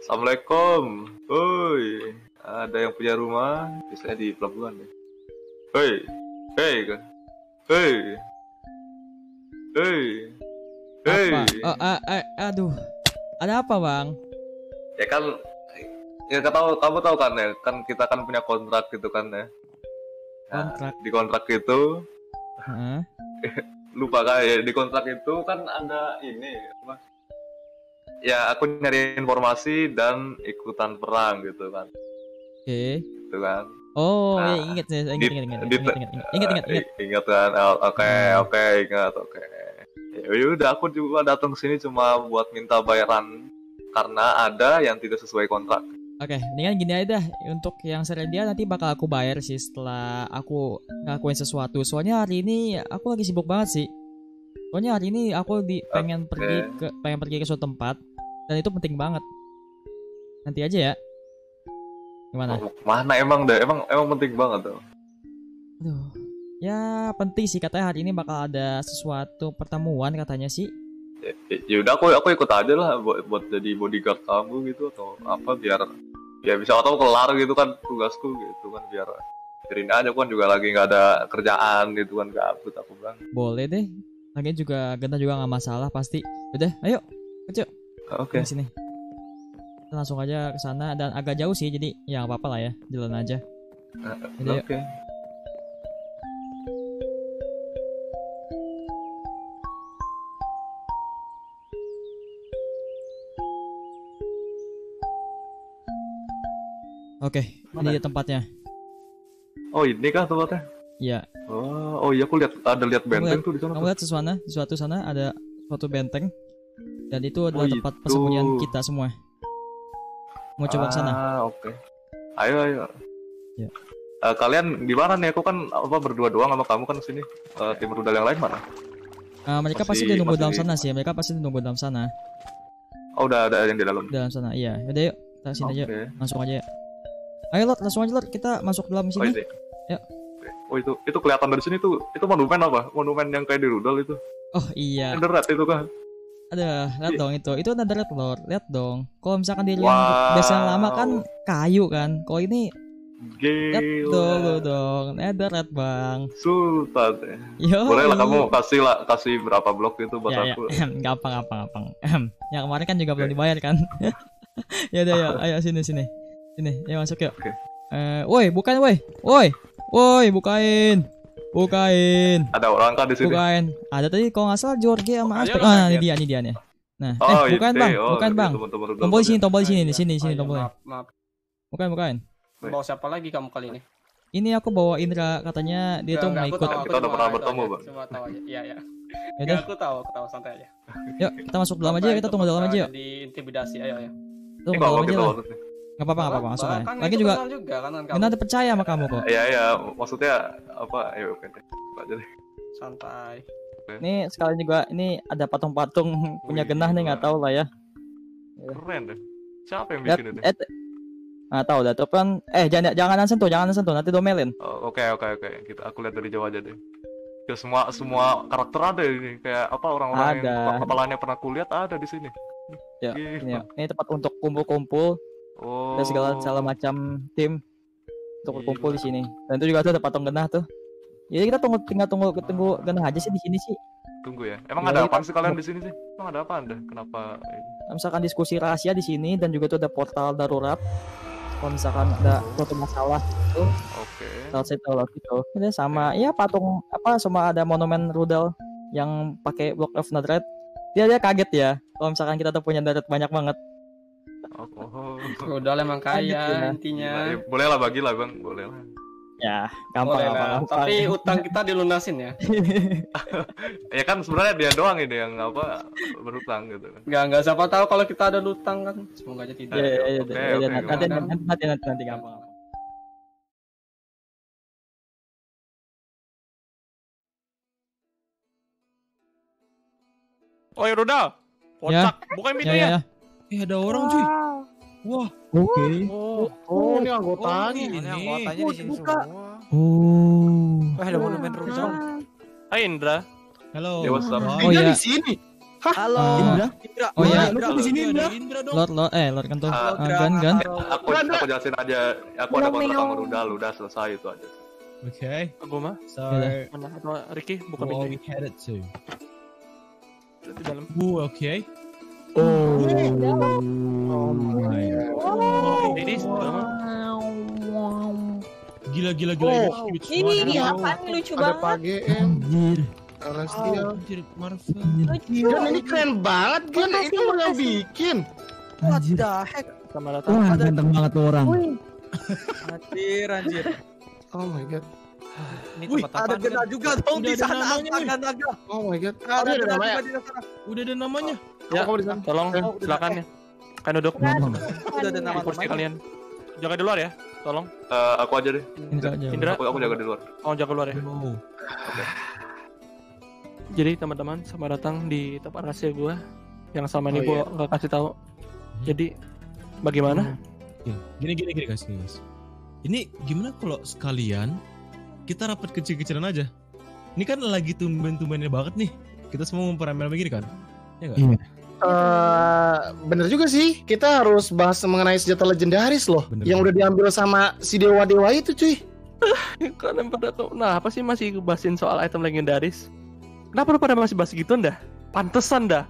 Assalamualaikum. Woi, ada yang punya rumah? Biasanya di pelabuhan deh. Hei, hei, kan? Hei, hei, hei. Apa? Ah, aduh. Ada apa, Bang? Ya kan, ya kau tahu, kamu tahu kan ya, kan kita kan punya kontrak gitu kan ya. Nah, Kontrak. di kontrak itu Heeh. lupa kan ya di kontrak itu kan ada ini apa? Ya aku nyari informasi dan ikutan perang gitu kan, Oke. gitu kan. Oh, Nah, iya, ingat, ingat, ingat, ingat, ingat, ingat, ingat, ingat, ingat, ingat, kan oke Hmm. oke ingat oke ya udah aku juga datang sini cuma buat minta bayaran karena ada yang tidak sesuai kontrak Oke, mendingan gini aja dah. Untuk yang dia nanti bakal aku bayar sih setelah aku ngakuin sesuatu. Soalnya hari ini aku lagi sibuk banget sih. Soalnya hari ini aku di pengen pergi ke pengen pergi ke suatu tempat dan itu penting banget. Nanti aja ya. Gimana? Oh, mana emang deh emang emang penting banget tuh Aduh. Ya penting sih katanya hari ini bakal ada sesuatu pertemuan katanya sih. ya, ya udah aku aku ikut aja lah buat, buat jadi bodyguard kamu gitu atau apa biar ya bisa atau kelar gitu kan tugasku gitu kan biar biarin aja aku kan juga lagi nggak ada kerjaan gitu kan gabut aku bilang Boleh deh. Lagian juga Genta juga nggak masalah pasti. Udah, ayo oke ke sini. Kita langsung aja ke sana dan agak jauh sih jadi ya apa-apa lah ya, jalan aja. Yuk. oke Oke, Mana? ini tempatnya. oh ini kah tempatnya Iya, oh oh iya aku lihat ada lihat benteng tuh di sana kamu lihat sesuatu di suatu sana ada suatu benteng dan itu adalah Oh, tempat itu. persembunyian kita semua. Mau coba ke sana? Ah, oke. Ayo, ayo. Ya. Eh, kalian di mana nih? Aku kan apa berdua doang sama kamu kan sini. Eh, tim rudal yang lain mana? Ah, mereka pasti masih- udah nunggu dalam masih- sana sih. Mereka pasti nunggu dalam sana. Oh, udah ada yang di dalam. Dalam sana. Iya. Yaudah yuk, kita sini aja. Oke. Langsung aja ya. Ayo Lord, langsung aja Lord. Kita masuk dalam Oh, sini. ini. Ya. Oh, itu itu kelihatan dari sini tuh. Itu monumen apa? Monumen yang kayak di rudal itu. Oh iya. Netherrat itu kan. Ada, lihat dong itu. Itu netherite Lord. Lihat dong. Kalau misalkan di yang Wow. biasanya lama kan kayu kan. Kalau ini lihat Gila. dong. Netherite bang. Sultan. ya. Yo. Boleh lah kamu kasih lah kasih berapa blok itu buat Ya, ya. aku. gampang, gampang, gampang. yang kemarin kan juga belum dibayar kan. ya udah ya, ayo sini sini. Sini, ya masuk yuk. Oke. Eh, woi, bukan woi. Woi. Woi, bukain. Bukain. Ada orang kan di sini. Bukain. Ada tadi kalau nggak salah Jorge sama Ayo Aspek. Ah, ini dia, ini dia nih. Nah, Oh, eh, bukan itu. bang, Oh, bukan bang. Tombol di sini, tombol di sini, di Iya, sini, di sini iya, tombolnya. Maaf, maaf. Bukan, bukan. Bawa siapa lagi kamu kali ini? Ini aku bawa Indra, katanya dia tuh mau ikut. Kita udah pernah bertemu. Bang. Cuma tahu aja. Iya, iya. Ya Ya, udah, aku tahu, aku tahu santai aja. yuk kita masuk dalam aja, kita tunggu dalam aja yuk. Di intimidasi, ayo, ayo. Tunggu dalam aja Nggak apa-apa, nggak apa-apa, masuk aja. Kan Lagi juga, juga kan kan ada percaya sama kamu kok. Iya, iya, maksudnya apa? Ayo, oke deh. Aja deh. santai. Ini sekalian juga ini ada patung-patung punya genah nih nggak tahu lah ya. Keren deh. Siapa yang bikin eh, nggak tahu dah. Tapi kan, eh jangan jangan sentuh, jangan sentuh, nanti domelin. Oh, Oke oke oke kita aku lihat dari jauh aja deh. Ya semua semua karakter ada ini kayak apa orang-orang yang kepalanya pernah kulihat ada di sini. Ya. Ini, ini tempat untuk kumpul-kumpul Oh. dan segala segala macam tim untuk Gila. kumpul di sini. Dan itu juga tuh ada patung genah tuh. Jadi kita tunggu tinggal tunggu tunggu genah aja sih di sini sih. Tunggu ya. Emang Ya, ada kita- apa sih kalian di sini sih? Emang ada apa anda? Kenapa? Misalkan diskusi rahasia di sini dan juga tuh ada portal darurat. Kalau misalkan ada suatu masalah Oke. South Side Tower gitu. Ada sama ya patung apa sama ada monumen rudal yang pakai block of netherite. Dia dia kaget ya kalau misalkan kita tuh punya netherite banyak banget. Oh, oh. Udah emang kaya ya. intinya. Gila, ya, boleh lah bagi lah bang, boleh lah. Ya, gampang Boleh gampang. lah. gampang. Tapi utang kita dilunasin ya. Ya kan sebenarnya dia doang ini yang apa berutang gitu kan. Enggak, enggak siapa tahu kalau kita ada utang kan. Semoga aja tidak. Iya, iya, iya, Oke, iya, oke, nanti, nanti, nanti, nanti, nanti, nanti gampang. Oi Rudal, kocak, bukain Ya, ya, pintunya. ya. Eh ada orang cuy. Wah, Oke. oh, Oh, ini anggotanya. ini. Ini anggotanya di sini dibuka. semua. Oh. Wah, ada monumen rudal. Hai Indra. Halo. Ya, what's up? Oh Dia iya. di sini. Halo. Indra? Indra. Oh, iya. Lu kok di sini, Indra? Indra dong. Lord Lord eh Lord Kento. Ah, Ah, Gan Gan. aku aku jelasin aja aku ada kontrak sama Rudal udah selesai itu aja Okay. Gue mah. So, Mana? Atau Ricky buka where pintu we headed to? di dalam. Ooh, okay. Oh. Oh my god. Jadi sama. Gila, gila, gila. Oh. Ini Ini banget. dia apa nih lucu Ada banget. Pak GM, Anjir. Celestial. Anjir, Marvel. Lucu. Gan ini keren banget, Gan. Ini mau yang bikin. What the heck? Sama datang. Wah, ganteng banget tuh orang. Anjir, anjir. Oh my god. Ini tempat ada gena juga dong Udah di ada sana namanya nih. astaga naga. Oh my god. Ada Ada gena namanya. Udah ada namanya. Ya, Kamu di sana. tolong Oh, silakan ya. Kan duduk. Udah ada nama Di kursi namanya. kalian. Jaga di luar ya. Tolong. Eh, aku aja deh Indra aku aku jaga di luar Oh, jaga luar ya. Oh. Jadi teman-teman sama datang di tempat rahasia gua yang sama ini Oh, gua iya. nggak kasih tahu. Jadi bagaimana? Gini, gini, gini guys, gini, guys. Ini gimana kalau sekalian kita rapat kecil-kecilan aja? Ini kan lagi tumben-tumbennya banget nih. Kita semua ngumpul rame-rame gini kan? Ya nggak? Eh, bener juga sih. Kita harus bahas mengenai senjata legendaris loh, Bener. yang udah diambil sama si dewa-dewa itu, cuy. Kalian pada tuh, nah apa sih masih bahasin soal item legendaris? Kenapa lu pada masih bahas gitu dah? Pantesan dah.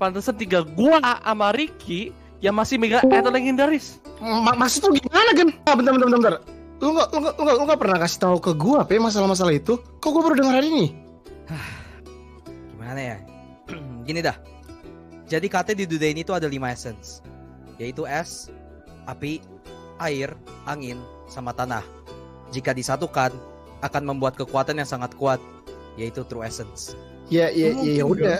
Pantesan tiga gua sama Ricky yang masih megang item legendaris. Ma- maksud lu gimana? Ah, bentar, bentar, bentar, bentar. Lu nggak, lu nggak, lu nggak, lu nggak pernah kasih tahu ke gua, pe masalah-masalah itu? Kok gua baru dengar hari ini? Gimana ya? Gini dah. Jadi katanya di dunia ini tuh ada lima essence. Yaitu es, api, air, angin, sama tanah. Jika disatukan, akan membuat kekuatan yang sangat kuat, yaitu true essence. Ya, ya, ya, ya udah.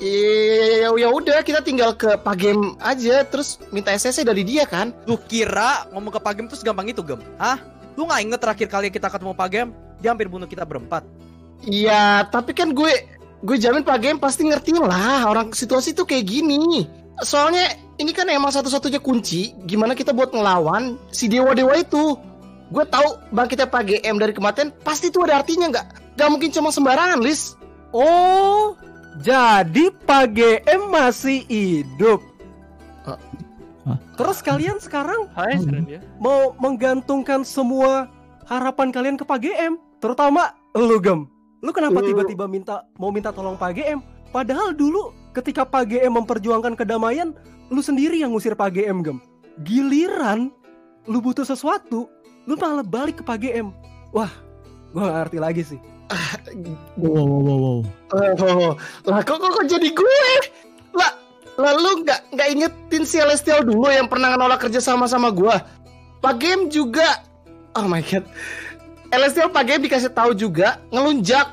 Ya, ya, udah, kita tinggal ke Pagem aja, terus minta SSC dari dia kan? Lu kira ngomong ke Pagem tuh segampang itu, Gem? Hah? Lu nggak inget terakhir kali kita ketemu Pagem? Dia hampir bunuh kita berempat. Iya, tapi kan gue gue jamin Pak Game pasti ngerti lah orang situasi tuh kayak gini. Soalnya ini kan emang satu-satunya kunci gimana kita buat ngelawan si dewa-dewa itu. Gue tahu bangkitnya Pak GM dari kematian pasti itu ada artinya nggak? Gak mungkin cuma sembarangan, Lis. Oh, jadi Pak GM masih hidup. Ah. Terus kalian sekarang Hai, mau menggantungkan semua harapan kalian ke Pak GM, terutama lu Gem. Lu kenapa Lu- tiba-tiba minta mau minta tolong Pak GM? Padahal dulu ketika Pak GM memperjuangkan kedamaian, lu sendiri yang ngusir Pak GM Gem. Giliran lu butuh sesuatu, lu malah balik ke Pak GM. Wah, gua gak ngerti lagi sih. Wow, wow, wow, wow. Oh, lah kok, kok, kok jadi gue? Lah, lalu nggak nggak ingetin si Celestial dulu yang pernah nolak kerja sama sama gue. Pak Game juga, oh my god, Celestial Pak Game dikasih tahu juga ngelunjak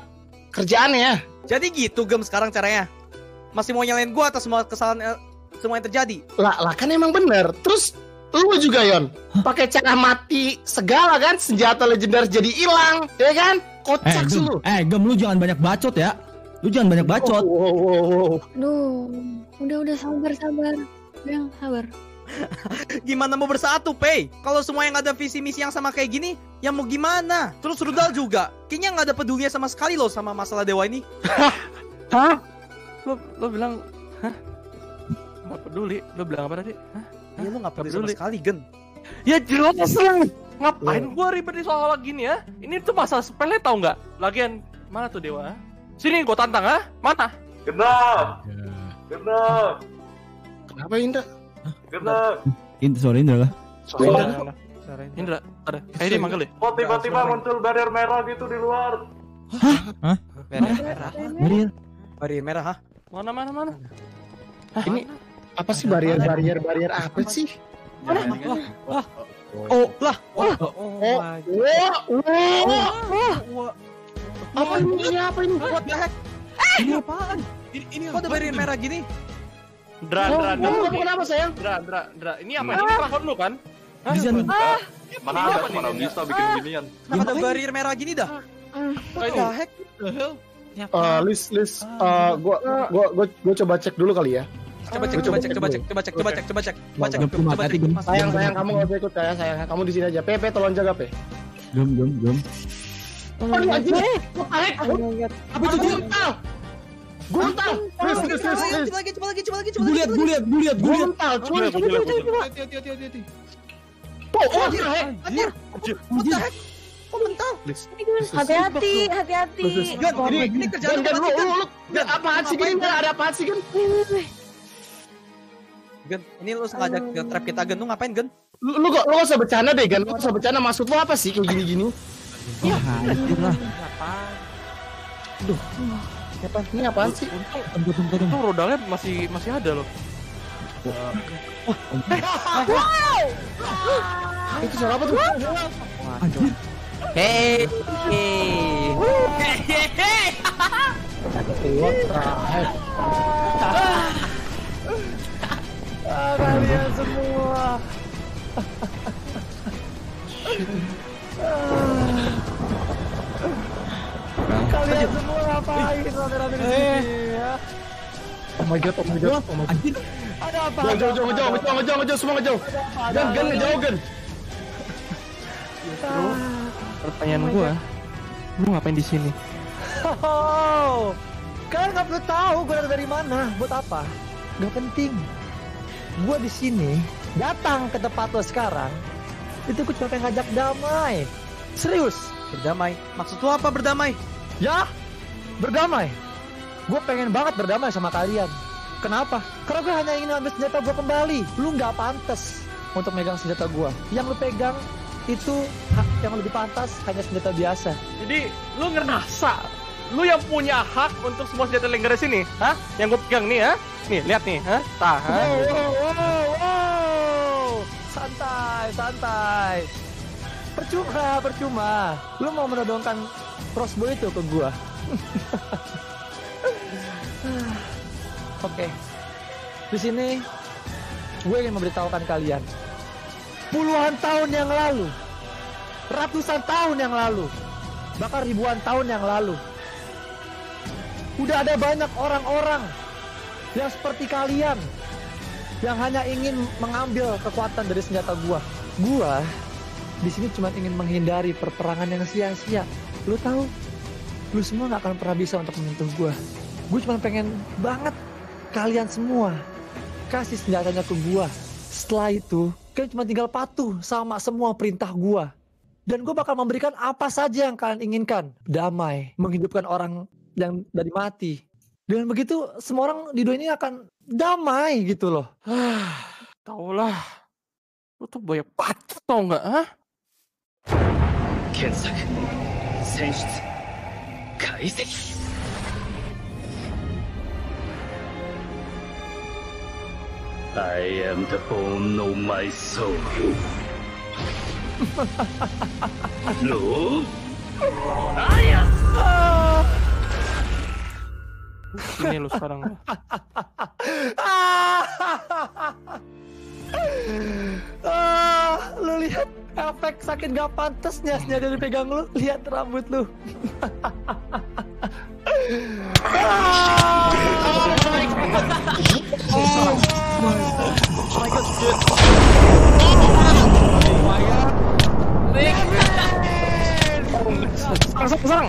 kerjaannya. Jadi gitu, Gem, sekarang caranya. Masih mau nyalain gua atas semua kesalahan eh, semua yang terjadi. Lah, lah kan emang bener. Terus lu juga Yon, pakai cara mati segala kan, senjata legendaris jadi hilang, ya kan? Eh, Kocak sih Gem, lu. eh, Gem, lu jangan banyak bacot ya. Lu jangan banyak bacot. Wow, wow, wow, wow. Duh, udah udah sabar sabar. Yang sabar. Gimana mau bersatu, Pei? Kalau semua yang ada visi misi yang sama kayak gini, yang mau gimana? Terus Rudal juga. Kayaknya nggak ada pedulinya sama sekali loh sama masalah dewa ini. Hah? Lo lo bilang, hah? Nggak peduli. Lo bilang apa tadi? Hah? Iya lu nggak peduli peduli. sama sekali, Gen. Ya jelas lah. Ngapain gua ribet di soal gini ya? Ini tuh masalah sepele tau nggak? Lagian mana tuh dewa? Sini gua tantang ah. Mana? genap Ya. genap Kenapa Indra? genap In, sorry, Indra lah. Soalnya Indra, Indra, ada. Eh dia manggil deh. kok tiba-tiba muncul barrier merah gitu di luar Barrier merah. Mariel. Barrier merah, hah? Mana mana mana? Ini apa sih barrier-barrier barrier apa sih? Oh, lah. Oh, Oh, wah, wah, Apa ini? Apa ini? What the heck? Ini apaan? Ini, ini Kok ada barrier merah gini? Dra, Oh, dra, dra, kamu kenapa sayang? dra, dra, dra. Ini apa? Ini telepon lu kan? Di sana. mana ada apa nih? mana bisa bikin ginian Kenapa ada barrier merah gini dah? What the heck? Eh, Lis, Lis, eh, gua, gua, gua, gua coba cek dulu kali ya. Coba cek, coba cek, coba cek, coba cek, coba cek, coba cek, coba cek, coba cek. Sayang, sayang, kamu gak usah ikut ya, sayang. Kamu di sini aja. Pepe, tolong jaga, Pe. Gem, gem, gem. Oh. Oh god. Apa itu dia? Terus terus terus terus. Coba lagi, coba lagi, coba lagi, coba lagi. lihat, gue lihat. Coba Gila, coba coba coba. Hati hati hati hati hati. Oh, heck? Anjir, heck? Kok mental? Hati-hati, hati-hati. Ini, ini kerjaan lu lu, lu, apaan sih? Gan, ada apaan sih Gan? Gan, ini lu sengaja ke trap kita, Gan. Lu ngapain, Gan? Lu, lu, gak, lu gak usah bercanda deh Gan, lu gak usah bercanda. Maksud lu apa sih kayak gini-gini? Ya, hancur lah. Apa? Ini apaan sih? Untung, tunggu. untung rodanya masih masih ada loh. Itu suara apa tuh? Anjir. Hey. What the heck? Kalian semua. Kalian semua ngapain rame-rame di sini ya? Oh my god, oh my god, oh my god. Ada apa? Jauh, jauh, jauh, ngejauh, ngejauh, ngejauh, semua ngejauh. Gan, Gan, ngejauh, Gan. Pertanyaan gua, lu ngapain di sini? Oh, kalian nggak perlu tahu gue dari mana, buat apa? Gak penting. Gue di sini datang ke tempat lo sekarang. Itu gue cuma pengen ngajak damai. Serius? Berdamai. Maksud lu apa berdamai? Ya, berdamai. Gue pengen banget berdamai sama kalian. Kenapa? Karena gue hanya ingin ambil senjata gue kembali. Lu nggak pantas untuk megang senjata gue. Yang lu pegang itu yang lebih pantas hanya senjata biasa. Jadi lu ngerasa lu yang punya hak untuk semua senjata lengger di sini, hah? Yang gue pegang nih, ha? Nih, lihat nih, ha? Tah, ha? Wow, wow, wow, wow. Santai, santai. Percuma, percuma. Lu mau menodongkan crossbow itu ke gua. Oke. Di sini gue ingin memberitahukan kalian. Puluhan tahun yang lalu, ratusan tahun yang lalu, bahkan ribuan tahun yang lalu, udah ada banyak orang-orang yang seperti kalian yang hanya ingin mengambil kekuatan dari senjata gua. Gua di sini cuma ingin menghindari perperangan yang sia-sia. Lu tahu? Lu semua nggak akan pernah bisa untuk menyentuh gua. Gue cuma pengen banget kalian semua kasih senjatanya ke gua. Setelah itu, kalian cuma tinggal patuh sama semua perintah gua. Dan gue bakal memberikan apa saja yang kalian inginkan. Damai, menghidupkan orang yang dari mati. Dengan begitu semua orang di dunia ini akan damai gitu loh. Ah, taulah. Lu tuh banyak patut tau nggak, ha? Kensak, senshitsu, kaiseki. I am the bone of my soul. no? Ayah! am... Sini lu sekarang. ah, lu lihat efek sakit gak pantasnya senjata dipegang lu. Lihat rambut lu. Serang, serang, serang.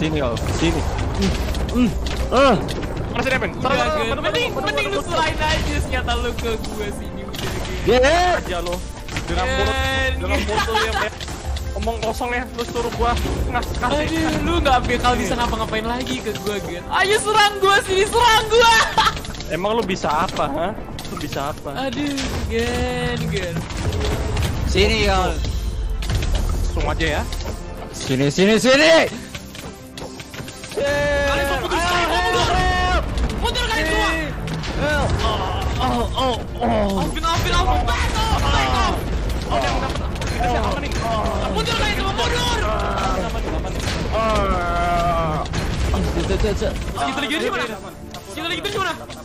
Sini kau, sini. Serang, serang, Ger, serang, mending mending lu selain aja senjata lu ke gua sini udah. Yeah. aja lo dengan mulut Ger, dengan mulut lu yang omong kosong ya lu suruh gua ngas kasih Aduh, lu gak bakal bisa ngapa-ngapain lagi ke gua, Ger. Ayo serang gua sini, serang gua. emang lu bisa apa ha lu bisa apa Aduh, Ger, Ger. Sini kau. langsung aja ya Sini, sini, sini. Kalian semua putus kalian mau mundur. Mundur kalian semua. Oh, oh, oh. Ampun, ampun, ampun. Betul, betul. oh udah dapat kita siapa nih Mundur kalian semua, mundur. Kita lagi di mana? Kita lagi?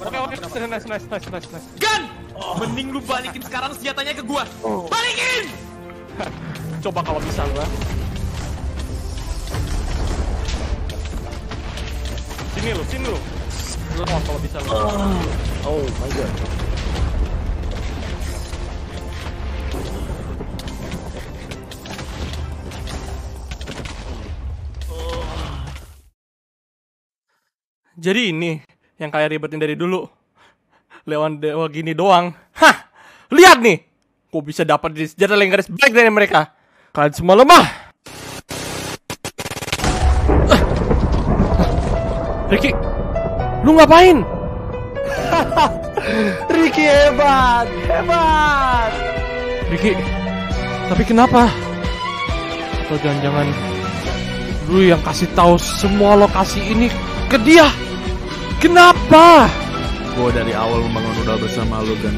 Oke oke, nice nice nice nice nice. Gan! Mending lu balikin sekarang senjatanya ke gua. Balikin! Coba kalau bisa gua. Sini lu, sini lu. Lemot kalau bisa lu. Oh my god. Jadi ini yang kayak ribetin dari dulu. Lewat dewa gini doang. Hah! Lihat nih. Kok bisa dapat di senjata lenggaris baik dari mereka. Kalian semua lemah. Ricky, lu ngapain? Ricky hebat, hebat. Ricky, tapi kenapa? Atau jangan-jangan lu yang kasih tahu semua lokasi ini ke dia? Kenapa? Gue dari awal membangun udah bersama lu kan.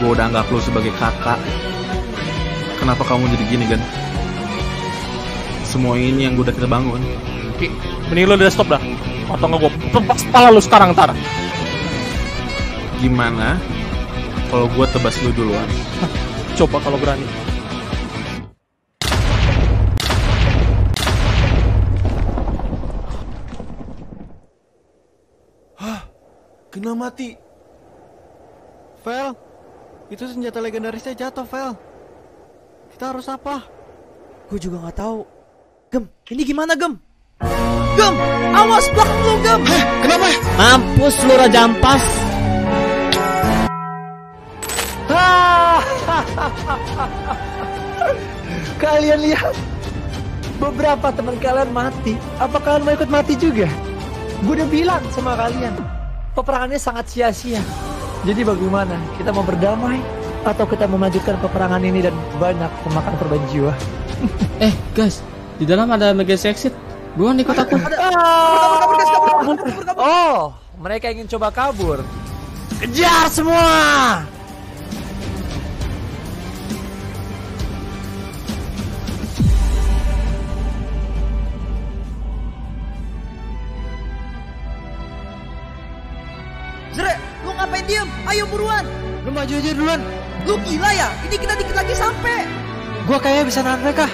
Gue udah anggap lu sebagai kakak. Kenapa kamu jadi gini kan? Semua ini yang udah kita bangun. Ki, mending lu udah stop dah. Atau nggak gue tebas kepala lu sekarang ntar. Gimana kalau gue tebas lu duluan? Coba kalau berani. Kena mati. Vel, itu senjata legendarisnya jatuh, Vel. Kita harus apa? Gue juga nggak tahu. Gem, ini gimana Gem? Gem, awas belakang lu Gem. Kenapa? Mampus lu Raja Ampas. Kalian lihat beberapa teman kalian mati. Apa kalian mau ikut mati juga? Gue udah bilang sama kalian, peperangannya sangat sia-sia. Jadi bagaimana? Kita mau berdamai atau kita mau melanjutkan peperangan ini dan banyak memakan korban jiwa? Eh, guys, di dalam ada mega exit. Buruan ikut aku. Oh, mereka ingin coba kabur. Kejar semua! Zre, lu ngapain diem? Ayo buruan. Lu maju aja duluan. Lu gila ya? Ini kita dikit lagi sampai. Gua kayaknya bisa nahan mereka.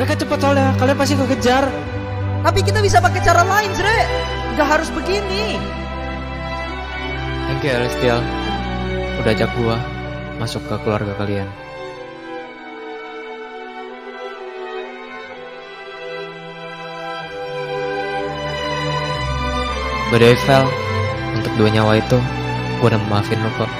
Mereka cepat soalnya, kalian pasti kekejar. Tapi kita bisa pakai cara lain, Zre. Gak harus begini. Thank you Celestial Udah ajak gua Masuk ke keluarga kalian way, Vel, Untuk dua nyawa itu Gua udah maafin lo kok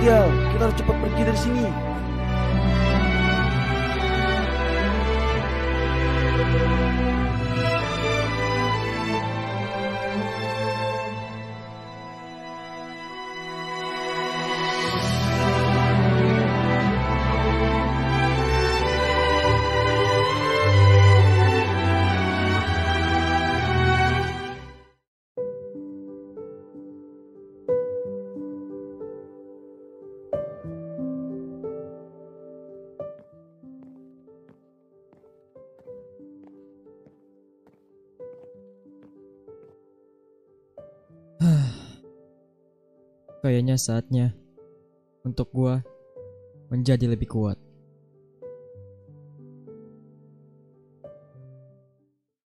Kita harus cepat pergi dari sini. Kayaknya saatnya untuk gua menjadi lebih kuat.